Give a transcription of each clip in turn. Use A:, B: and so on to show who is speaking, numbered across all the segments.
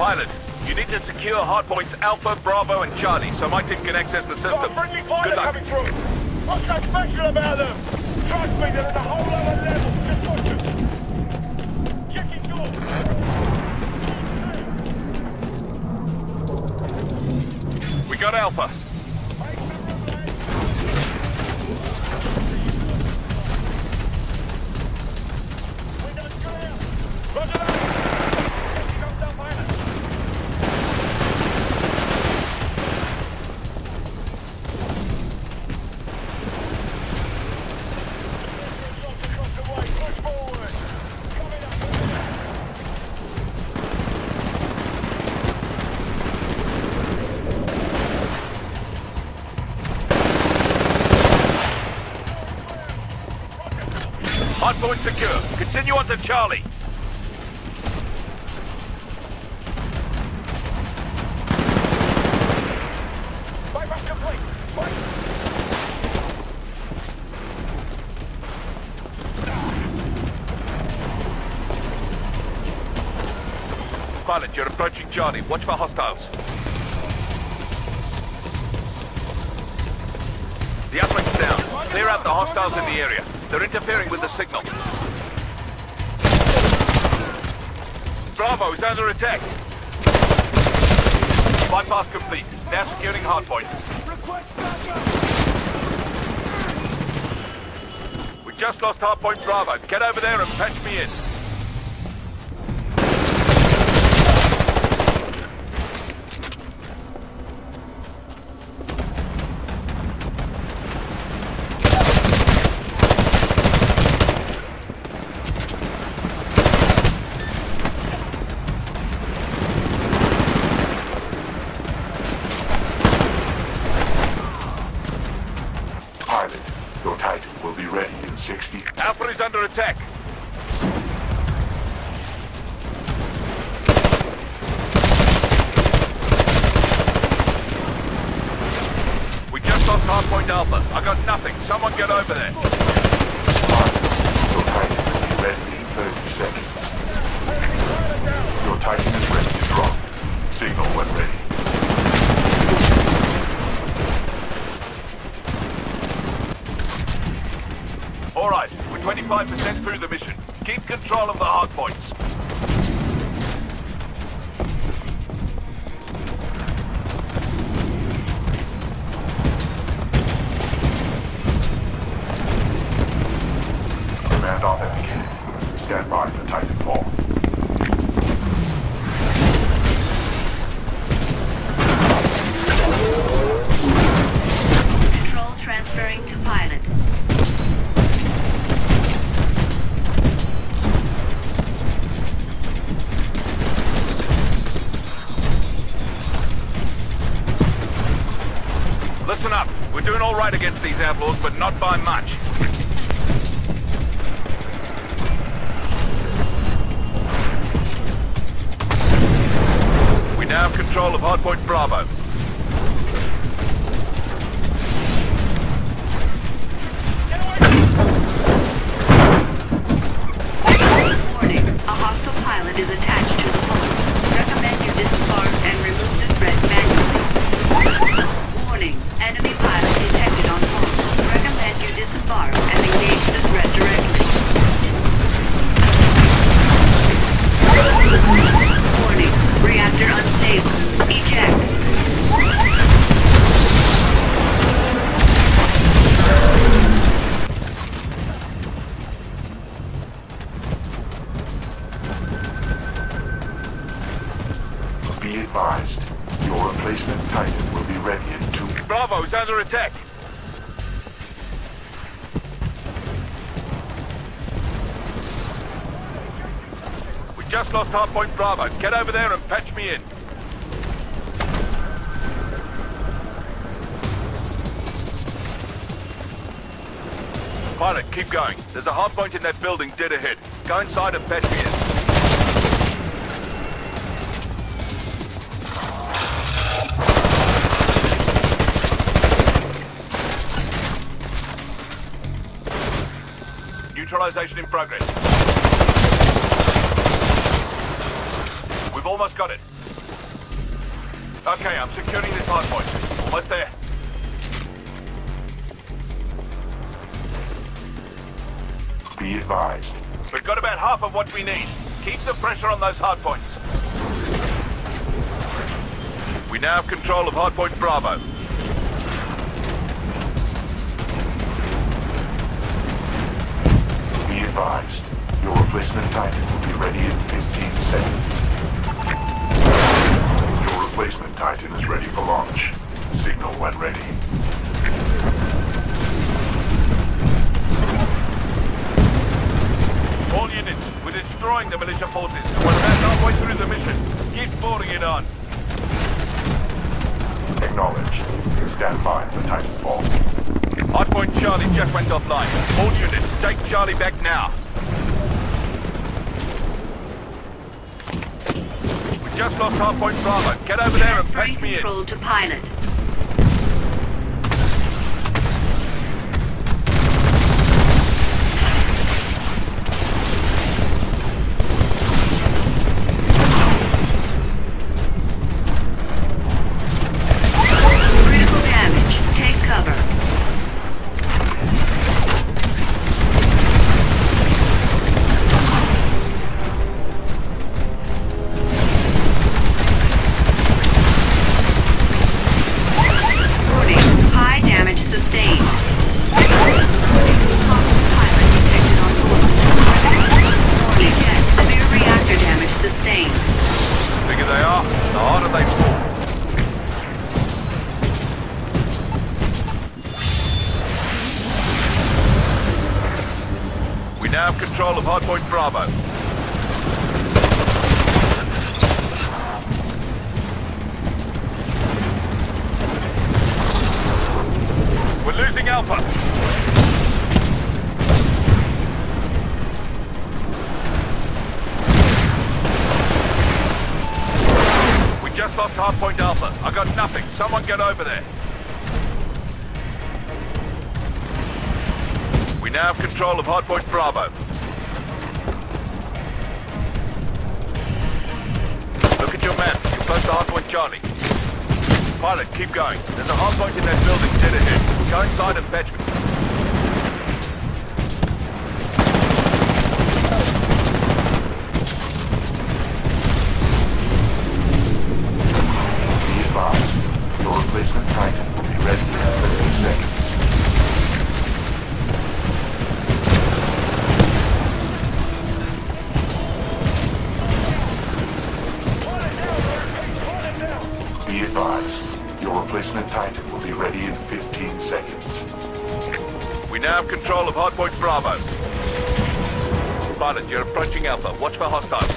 A: Pilot, you need to secure hardpoints Alpha, Bravo, and Charlie so my team can access the system.
B: Got friendly
A: Good luck.
B: coming through. What's so special about them? Trust me, they're at a whole other level. Just watch them. Checking door.
A: We got Alpha. Secure. Continue on to Charlie.
B: Bypass complete. Wait.
A: Pilot, you're approaching Charlie. Watch for hostiles. The uplink's down. Clear out the hostiles in the area. They're interfering with the signal. Bravo is under attack. Bypass complete. Now securing hardpoint. We just lost hardpoint Bravo. Get over there and patch me in.
C: Be ready in 60...
A: Alpha is under attack. We just lost hardpoint Alpha. I got nothing. Someone get over there.
C: Pilot, your Titan will be ready in 30 seconds. Your Titan is ready to drop. Signal when ready.
A: All right, we're 25% through the mission. Keep control of the hardpoints. We're doing all right against these outlaws, but not by much. We now have control of hardpoint Bravo.
D: Is
A: under attack. We just lost hardpoint Bravo. Get over there and patch me in. Pilot, keep going. There's a hardpoint in that building dead ahead. Go inside and patch me in. Neutralization in progress. We've almost got it. Okay, I'm securing this hard point. Almost there.
C: Be advised.
A: We've got about half of what we need. Keep the pressure on those hard points. We now have control of hardpoint Bravo.
C: Advised. Your replacement Titan will be ready in 15 seconds. Your replacement Titan is ready for launch. Signal when ready.
A: All units, we're destroying the militia forces. and We're about halfway through the mission. Keep forwarding it on.
C: Acknowledged. Stand by for Titanfall.
A: Hardpoint Charlie just went offline. All units, take Charlie back now. We just lost Hardpoint Bravo. Get over there and patch me in.
D: control to pilot.
A: We now have control of Hardpoint Bravo. We're losing Alpha. We just lost Hardpoint Alpha. I got nothing. Someone get over there. We now have control of Hardpoint Bravo. Look at your map. You're close to Hardpoint Charlie. Pilot, keep going. There's a hardpoint in that building dead ahead. Go inside and fetch me.
C: Advised. Your replacement Titan will be ready in 15 seconds.
A: We now have control of Hardpoint Bravo. Pilot, you're approaching Alpha. Watch for hostiles.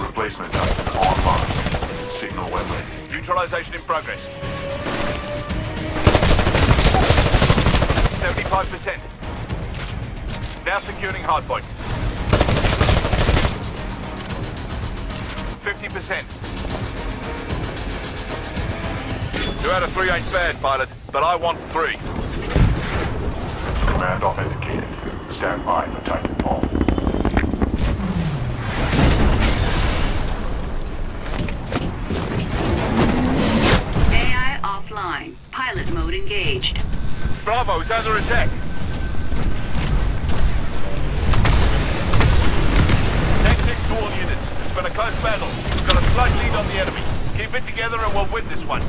C: Replacement Titan online. Signal when ready.
A: Neutralization in progress. 75%. Now securing hardpoint. 50%. Two out of three ain't bad, pilot, but I want three.
C: Command authenticated. Stand by for Titanfall.
D: AI offline. Pilot mode engaged.
A: Bravo is under attack. Battle. We've got a slight lead on the enemy. Keep it together and we'll win this one.